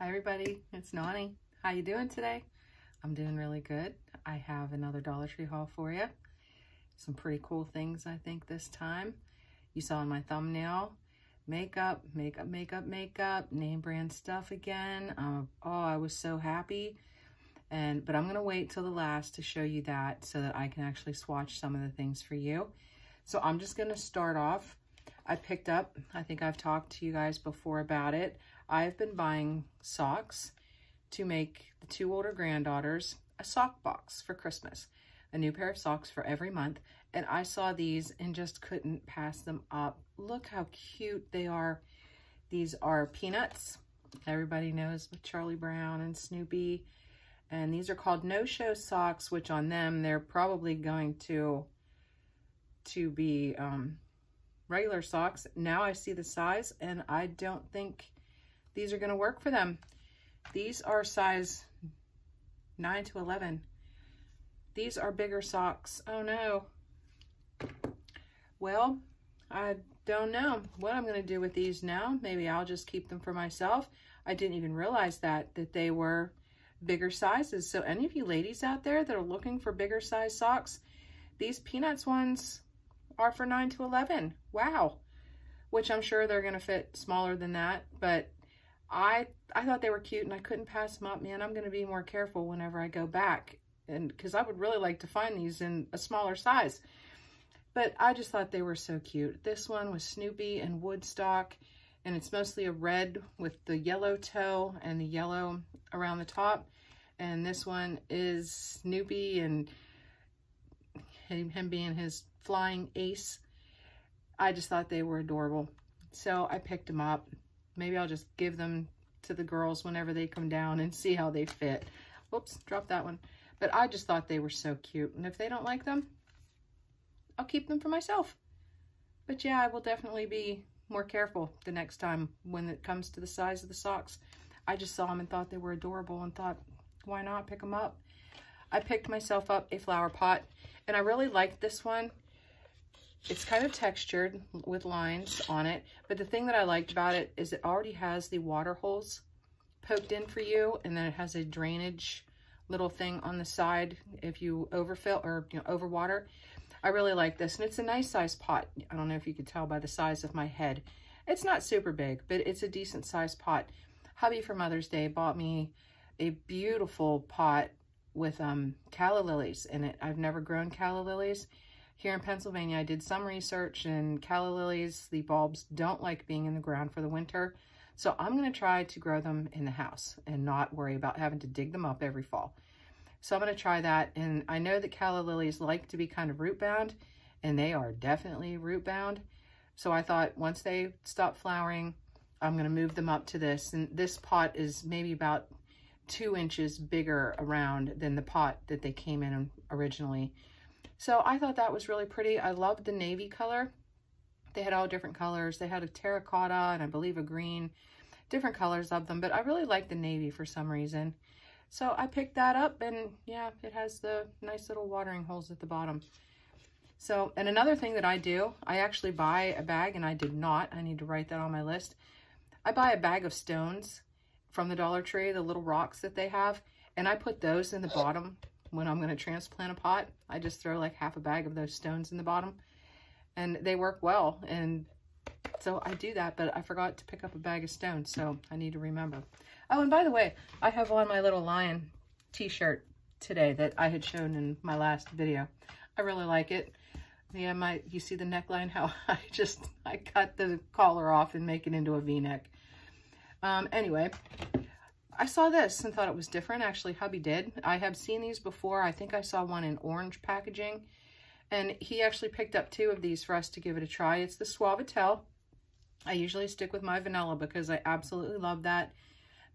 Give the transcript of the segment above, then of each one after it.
Hi everybody, it's Noni. How you doing today? I'm doing really good. I have another Dollar Tree haul for you. Some pretty cool things I think this time. You saw in my thumbnail, makeup, makeup, makeup, makeup, name brand stuff again. Um, oh, I was so happy. And But I'm going to wait till the last to show you that so that I can actually swatch some of the things for you. So I'm just going to start off. I picked up, I think I've talked to you guys before about it. I've been buying socks to make the two older granddaughters a sock box for Christmas, a new pair of socks for every month. And I saw these and just couldn't pass them up. Look how cute they are. These are peanuts. Everybody knows with Charlie Brown and Snoopy. And these are called no-show socks, which on them, they're probably going to, to be um, regular socks. Now I see the size and I don't think these are going to work for them. These are size 9 to 11. These are bigger socks. Oh no. Well, I don't know what I'm going to do with these now. Maybe I'll just keep them for myself. I didn't even realize that, that they were bigger sizes. So any of you ladies out there that are looking for bigger size socks, these Peanuts ones are for 9 to 11. Wow. Which I'm sure they're going to fit smaller than that, but I I thought they were cute and I couldn't pass them up. Man, I'm going to be more careful whenever I go back. And because I would really like to find these in a smaller size. But I just thought they were so cute. This one was Snoopy and Woodstock. And it's mostly a red with the yellow toe and the yellow around the top. And this one is Snoopy and him being his flying ace. I just thought they were adorable. So I picked them up. Maybe I'll just give them to the girls whenever they come down and see how they fit. Whoops, dropped that one. But I just thought they were so cute. And if they don't like them, I'll keep them for myself. But yeah, I will definitely be more careful the next time when it comes to the size of the socks. I just saw them and thought they were adorable and thought, why not pick them up? I picked myself up a flower pot and I really liked this one it's kind of textured with lines on it, but the thing that I liked about it is it already has the water holes poked in for you, and then it has a drainage little thing on the side if you overfill or you know, overwater. I really like this, and it's a nice size pot. I don't know if you could tell by the size of my head. It's not super big, but it's a decent size pot. Hubby for Mother's Day bought me a beautiful pot with um, calla lilies in it. I've never grown calla lilies, here in Pennsylvania, I did some research and calla lilies, the bulbs don't like being in the ground for the winter. So I'm going to try to grow them in the house and not worry about having to dig them up every fall. So I'm going to try that. And I know that calla lilies like to be kind of root bound and they are definitely root bound. So I thought once they stop flowering, I'm going to move them up to this. And this pot is maybe about two inches bigger around than the pot that they came in originally. So I thought that was really pretty. I loved the navy color. They had all different colors. They had a terracotta and I believe a green, different colors of them, but I really liked the navy for some reason. So I picked that up and yeah, it has the nice little watering holes at the bottom. So, and another thing that I do, I actually buy a bag and I did not, I need to write that on my list. I buy a bag of stones from the Dollar Tree, the little rocks that they have, and I put those in the bottom when I'm going to transplant a pot. I just throw like half a bag of those stones in the bottom and they work well. And so I do that, but I forgot to pick up a bag of stones. So I need to remember. Oh, and by the way, I have on my little lion t-shirt today that I had shown in my last video. I really like it. Yeah, my you see the neckline, how I just, I cut the collar off and make it into a v-neck. Um, anyway, I saw this and thought it was different. Actually, hubby did. I have seen these before. I think I saw one in orange packaging. And he actually picked up two of these for us to give it a try. It's the Suavitel. I usually stick with my vanilla because I absolutely love that.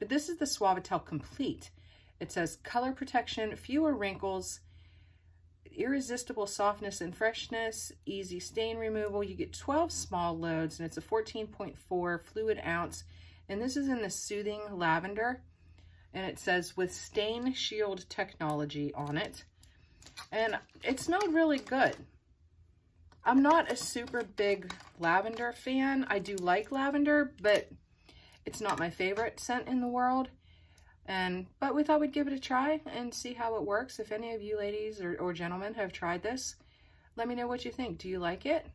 But this is the Suavitel Complete. It says color protection, fewer wrinkles, irresistible softness and freshness, easy stain removal. You get 12 small loads and it's a 14.4 fluid ounce. And this is in the Soothing Lavender and it says with stain shield technology on it. And it smelled really good. I'm not a super big lavender fan. I do like lavender, but It's not my favorite scent in the world. And But we thought we'd give it a try and see how it works. If any of you ladies or, or gentlemen have tried this, let me know what you think. Do you like it?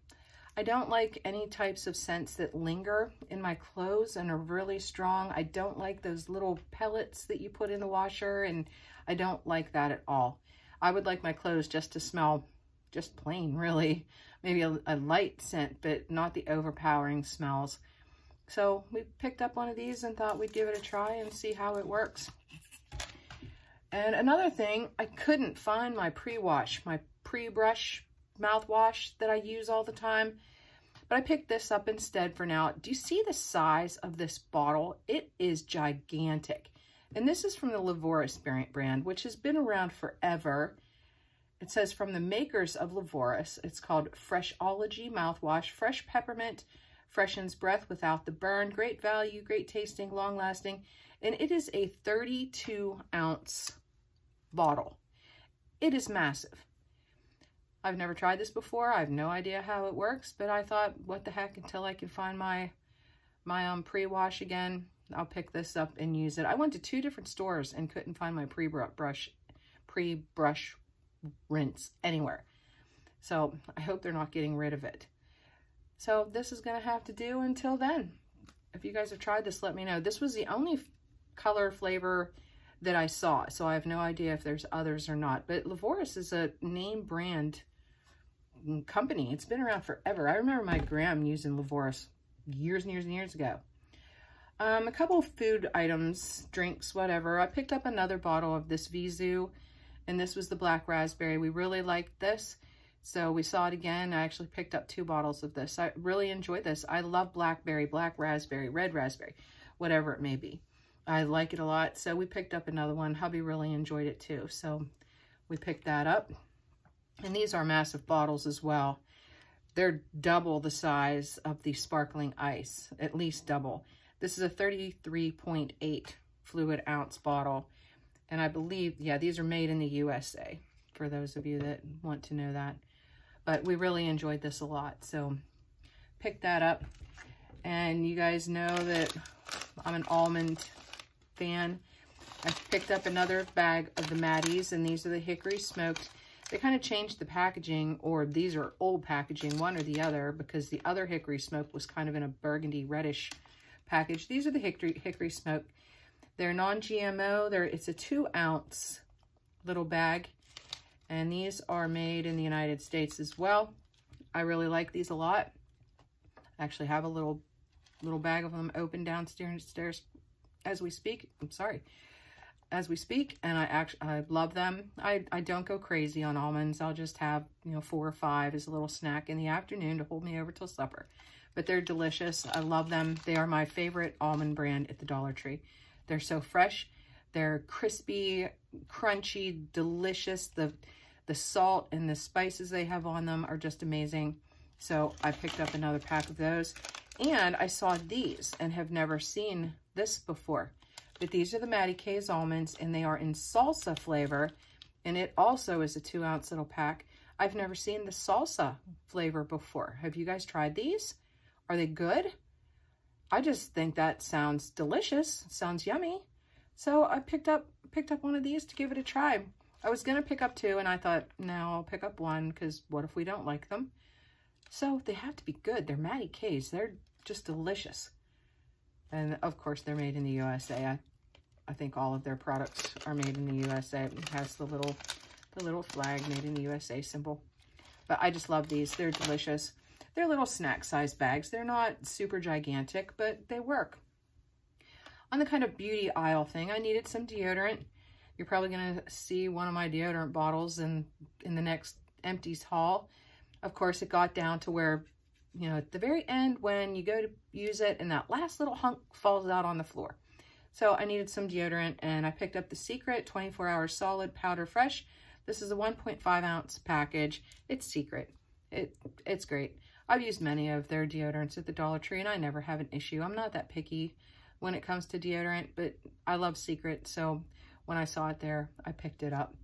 I don't like any types of scents that linger in my clothes and are really strong. I don't like those little pellets that you put in the washer and I don't like that at all. I would like my clothes just to smell just plain, really. Maybe a, a light scent, but not the overpowering smells. So we picked up one of these and thought we'd give it a try and see how it works. And another thing, I couldn't find my pre-wash, my pre-brush mouthwash that I use all the time. But I picked this up instead for now. Do you see the size of this bottle? It is gigantic. And this is from the Lavoris brand, which has been around forever. It says from the makers of Lavoris, it's called Freshology Mouthwash, Fresh Peppermint, freshens breath without the burn, great value, great tasting, long lasting. And it is a 32 ounce bottle. It is massive. I've never tried this before. I have no idea how it works, but I thought, what the heck, until I can find my, my um, pre-wash again, I'll pick this up and use it. I went to two different stores and couldn't find my pre-brush pre-brush rinse anywhere. So I hope they're not getting rid of it. So this is going to have to do until then. If you guys have tried this, let me know. This was the only color flavor that I saw. So I have no idea if there's others or not. But Lavoris is a name brand company. It's been around forever. I remember my gram using Lavoris years and years and years ago. Um, a couple of food items, drinks, whatever. I picked up another bottle of this Vizu, and this was the black raspberry. We really liked this, so we saw it again. I actually picked up two bottles of this. I really enjoyed this. I love blackberry, black raspberry, red raspberry, whatever it may be. I like it a lot, so we picked up another one. Hubby really enjoyed it too, so we picked that up. And these are massive bottles as well. They're double the size of the sparkling ice, at least double. This is a 33.8 fluid ounce bottle. And I believe, yeah, these are made in the USA, for those of you that want to know that. But we really enjoyed this a lot, so pick that up. And you guys know that I'm an almond fan. I picked up another bag of the Maddies, and these are the hickory smoked. They kind of changed the packaging, or these are old packaging, one or the other, because the other hickory smoke was kind of in a burgundy reddish package. These are the Hickory, Hickory Smoke. They're non-GMO. It's a two ounce little bag. And these are made in the United States as well. I really like these a lot. I actually have a little little bag of them open downstairs as we speak. I'm sorry. As we speak, and I actually I love them. I, I don't go crazy on almonds. I'll just have, you know, four or five as a little snack in the afternoon to hold me over till supper but they're delicious. I love them. They are my favorite almond brand at the Dollar Tree. They're so fresh. They're crispy, crunchy, delicious. The, the salt and the spices they have on them are just amazing. So I picked up another pack of those. And I saw these and have never seen this before. But these are the Matty K's almonds and they are in salsa flavor. And it also is a two ounce little pack. I've never seen the salsa flavor before. Have you guys tried these? Are they good? I just think that sounds delicious. Sounds yummy. So I picked up picked up one of these to give it a try. I was going to pick up two, and I thought, no, I'll pick up one, because what if we don't like them? So they have to be good. They're Matty K's. They're just delicious. And, of course, they're made in the USA. I, I think all of their products are made in the USA. It has the little, the little flag made in the USA symbol. But I just love these. They're delicious. They're little snack size bags. They're not super gigantic, but they work. On the kind of beauty aisle thing, I needed some deodorant. You're probably going to see one of my deodorant bottles in, in the next empties haul. Of course, it got down to where, you know, at the very end when you go to use it and that last little hunk falls out on the floor. So I needed some deodorant and I picked up the Secret 24 Hour Solid Powder Fresh. This is a 1.5 ounce package. It's Secret. It It's great. I've used many of their deodorants at the Dollar Tree and I never have an issue. I'm not that picky when it comes to deodorant, but I love Secret. So when I saw it there, I picked it up.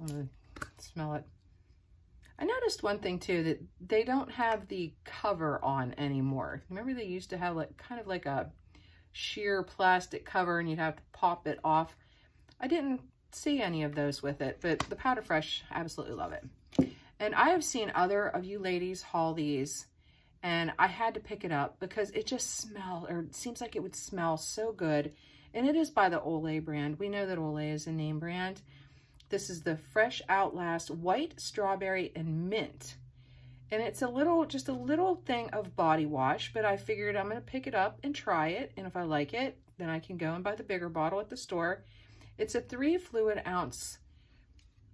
I'm gonna smell it. I noticed one thing too, that they don't have the cover on anymore. Remember they used to have like kind of like a sheer plastic cover and you'd have to pop it off. I didn't see any of those with it, but the Powder Fresh, absolutely love it. And I have seen other of you ladies haul these and I had to pick it up because it just smells, or it seems like it would smell so good. And it is by the Olay brand. We know that Olay is a name brand. This is the Fresh Outlast White Strawberry and Mint. And it's a little, just a little thing of body wash, but I figured I'm going to pick it up and try it. And if I like it, then I can go and buy the bigger bottle at the store. It's a three fluid ounce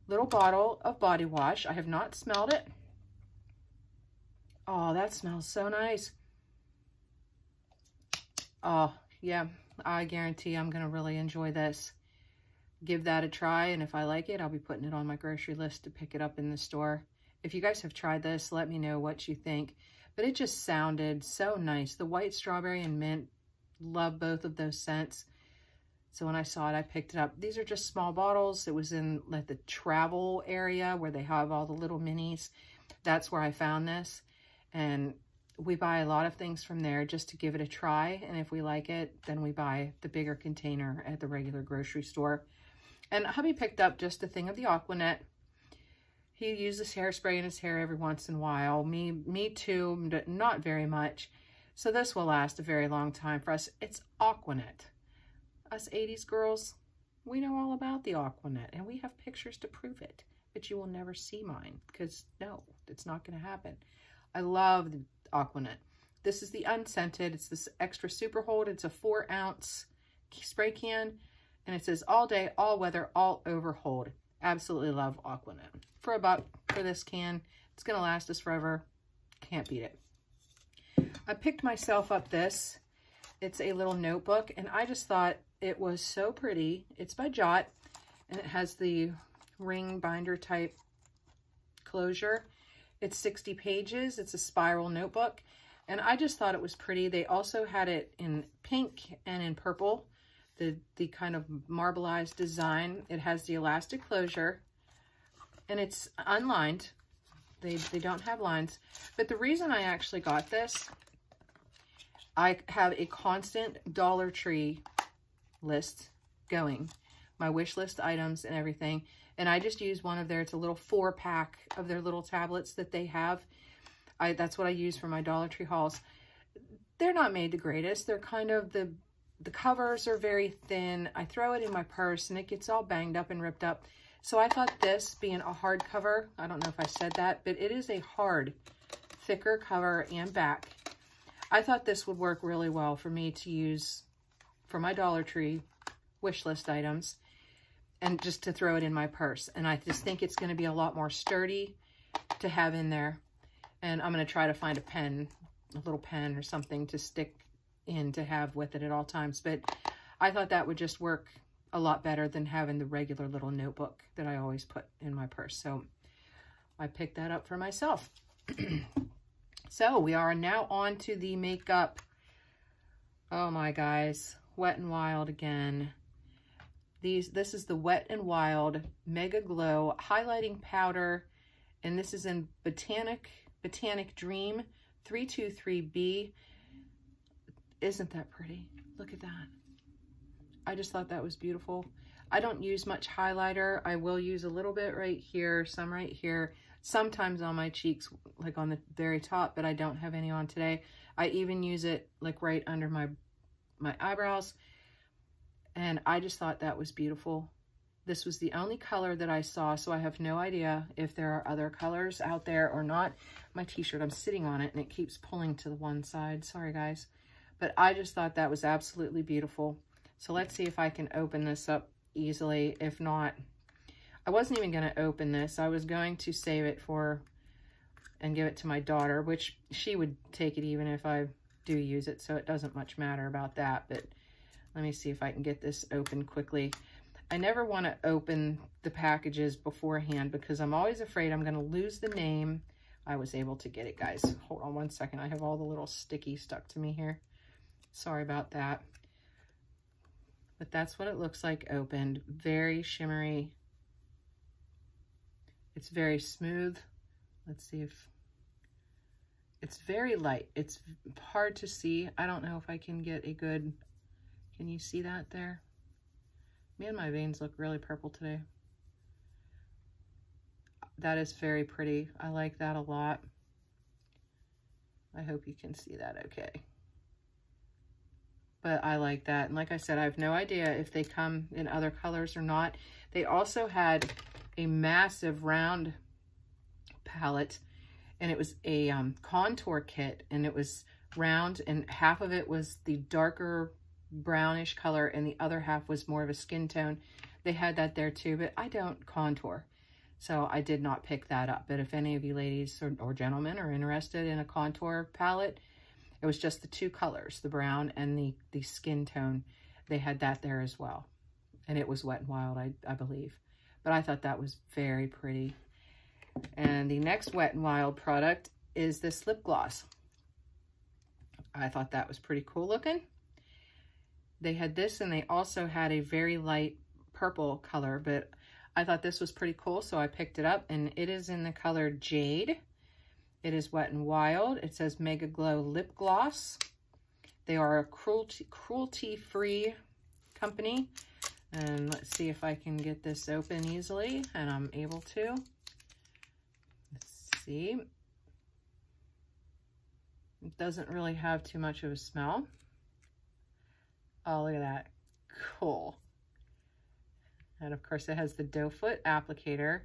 little bottle of body wash. I have not smelled it. Oh, that smells so nice. Oh, yeah, I guarantee I'm going to really enjoy this. Give that a try, and if I like it, I'll be putting it on my grocery list to pick it up in the store. If you guys have tried this, let me know what you think. But it just sounded so nice. The white strawberry and mint, love both of those scents. So when I saw it, I picked it up. These are just small bottles. It was in like the travel area where they have all the little minis. That's where I found this. And we buy a lot of things from there just to give it a try. And if we like it, then we buy the bigger container at the regular grocery store. And hubby picked up just a thing of the Aquanet. He uses hairspray in his hair every once in a while. Me, me too, but not very much. So this will last a very long time for us. It's Aquanet. Us 80s girls, we know all about the Aquanet and we have pictures to prove it. But you will never see mine because no, it's not going to happen. I love the Aquanet. This is the unscented. It's this extra super hold. It's a four ounce spray can. And it says all day, all weather, all over hold. Absolutely love Aquanet. For a buck for this can. It's going to last us forever. Can't beat it. I picked myself up this. It's a little notebook. And I just thought it was so pretty. It's by Jot. And it has the ring binder type closure. It's 60 pages. It's a spiral notebook. And I just thought it was pretty. They also had it in pink and in purple, the, the kind of marbleized design. It has the elastic closure and it's unlined. They, they don't have lines. But the reason I actually got this, I have a constant Dollar Tree list going. My wish list items and everything. And I just use one of their, it's a little four pack of their little tablets that they have. I That's what I use for my Dollar Tree hauls. They're not made the greatest. They're kind of, the, the covers are very thin. I throw it in my purse and it gets all banged up and ripped up. So I thought this being a hard cover, I don't know if I said that, but it is a hard, thicker cover and back. I thought this would work really well for me to use for my Dollar Tree wish list items and just to throw it in my purse. And I just think it's going to be a lot more sturdy to have in there. And I'm going to try to find a pen, a little pen or something to stick in to have with it at all times. But I thought that would just work a lot better than having the regular little notebook that I always put in my purse. So I picked that up for myself. so we are now on to the makeup. Oh my guys, Wet and Wild again. These, this is the Wet and Wild Mega Glow Highlighting Powder, and this is in Botanic, Botanic Dream 323B. Isn't that pretty? Look at that. I just thought that was beautiful. I don't use much highlighter. I will use a little bit right here, some right here, sometimes on my cheeks, like on the very top, but I don't have any on today. I even use it like right under my, my eyebrows and I just thought that was beautiful. This was the only color that I saw, so I have no idea if there are other colors out there or not. My t-shirt, I'm sitting on it, and it keeps pulling to the one side. Sorry, guys. But I just thought that was absolutely beautiful. So let's see if I can open this up easily. If not, I wasn't even going to open this. I was going to save it for and give it to my daughter, which she would take it even if I do use it, so it doesn't much matter about that. But let me see if I can get this open quickly. I never want to open the packages beforehand because I'm always afraid I'm going to lose the name. I was able to get it, guys. Hold on one second. I have all the little sticky stuck to me here. Sorry about that. But that's what it looks like opened. Very shimmery. It's very smooth. Let's see if... It's very light. It's hard to see. I don't know if I can get a good Can you see that there? Me and my veins look really purple today. That is very pretty. I like that a lot. I hope you can see that okay. But I like that. And like I said, I have no idea if they come in other colors or not. They also had a massive round palette and it was a um, contour kit and it was round and half of it was the darker brownish color and the other half was more of a skin tone. They had that there too, but I don't contour. So I did not pick that up. But if any of you ladies or, or gentlemen are interested in a contour palette, it was just the two colors, the brown and the, the skin tone. They had that there as well. And it was Wet n Wild, I, I believe. But I thought that was very pretty. And the next Wet n Wild product is this lip gloss. I thought that was pretty cool looking. They had this and they also had a very light purple color, but I thought this was pretty cool, so I picked it up, and it is in the color Jade. It is Wet n Wild. It says Mega Glow Lip Gloss. They are a cruelty-free cruelty company. And let's see if I can get this open easily, and I'm able to. Let's see. It doesn't really have too much of a smell. Oh, look at that. Cool. And of course it has the doe foot applicator.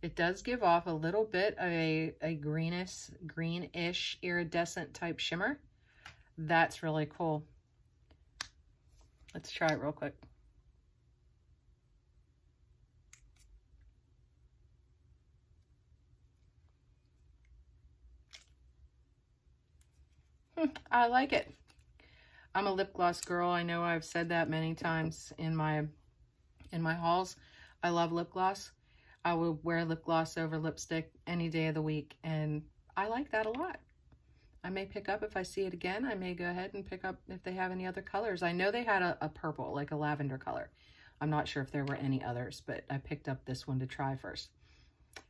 It does give off a little bit of a, a greenish, greenish iridescent type shimmer. That's really cool. Let's try it real quick. Hmm, I like it. I'm a lip gloss girl. I know I've said that many times in my in my hauls. I love lip gloss. I will wear lip gloss over lipstick any day of the week, and I like that a lot. I may pick up if I see it again. I may go ahead and pick up if they have any other colors. I know they had a, a purple, like a lavender color. I'm not sure if there were any others, but I picked up this one to try first.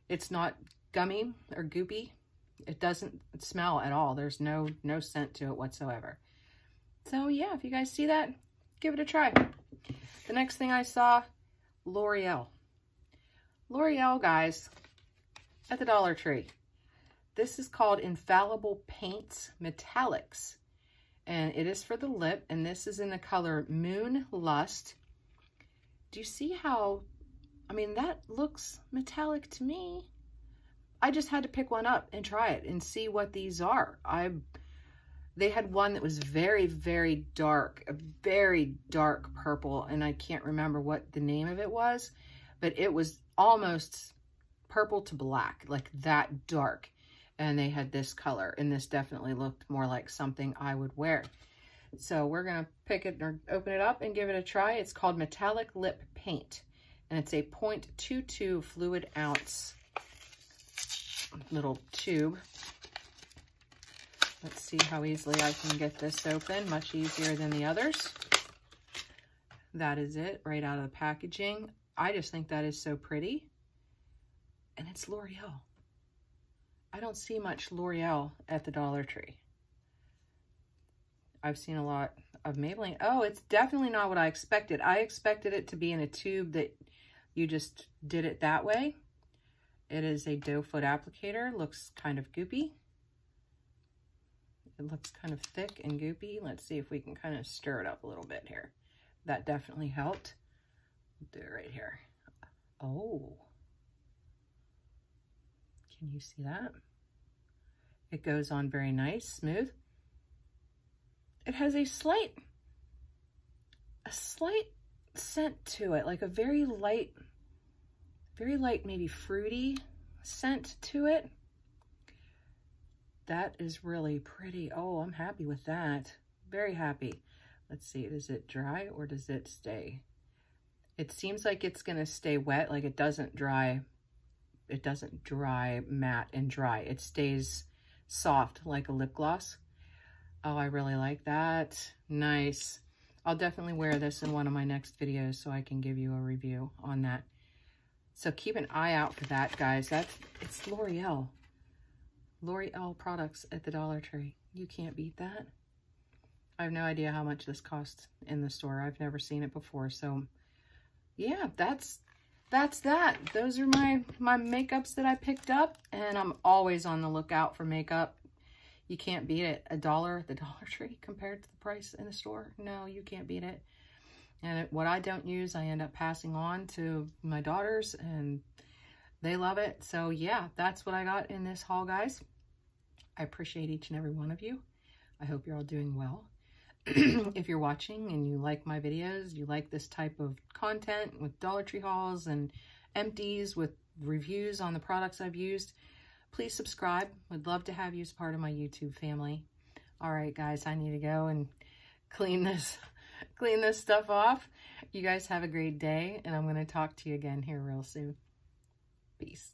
It's not gummy or goopy. It doesn't smell at all. There's no no scent to it whatsoever. So yeah, if you guys see that, give it a try. The next thing I saw, L'Oreal. L'Oreal, guys, at the Dollar Tree. This is called Infallible Paints Metallics. And it is for the lip, and this is in the color Moon Lust. Do you see how, I mean, that looks metallic to me. I just had to pick one up and try it and see what these are. I they had one that was very, very dark, a very dark purple, and I can't remember what the name of it was, but it was almost purple to black, like that dark. And they had this color, and this definitely looked more like something I would wear. So we're to pick it or open it up and give it a try. It's called Metallic Lip Paint, and it's a 0.22 fluid ounce little tube. Let's see how easily I can get this open. Much easier than the others. That is it, right out of the packaging. I just think that is so pretty. And it's L'Oreal. I don't see much L'Oreal at the Dollar Tree. I've seen a lot of Maybelline. Oh, it's definitely not what I expected. I expected it to be in a tube that you just did it that way. It is a doe foot applicator. Looks kind of goopy. It looks kind of thick and goopy. Let's see if we can kind of stir it up a little bit here. That definitely helped. Do it right here. Oh. Can you see that? It goes on very nice, smooth. It has a slight, a slight scent to it, like a very light, very light, maybe fruity scent to it. That is really pretty. Oh, I'm happy with that. Very happy. Let's see, does it dry or does it stay? It seems like it's going to stay wet, like it doesn't dry. It doesn't dry matte and dry. It stays soft like a lip gloss. Oh, I really like that. Nice. I'll definitely wear this in one of my next videos so I can give you a review on that. So keep an eye out for that, guys. That's It's L'Oreal. L'Oreal products at the Dollar Tree. You can't beat that. I have no idea how much this costs in the store. I've never seen it before. So yeah, that's that's that. Those are my, my makeups that I picked up. And I'm always on the lookout for makeup. You can't beat it. A dollar at the Dollar Tree compared to the price in the store. No, you can't beat it. And what I don't use, I end up passing on to my daughters. And they love it. So yeah, that's what I got in this haul, guys. I appreciate each and every one of you. I hope you're all doing well. if you're watching and you like my videos, you like this type of content with Dollar Tree hauls and empties with reviews on the products I've used, please subscribe. Would love to have you as part of my YouTube family. All right, guys, I need to go and clean this clean this stuff off. You guys have a great day, and I'm going to talk to you again here real soon. Peace.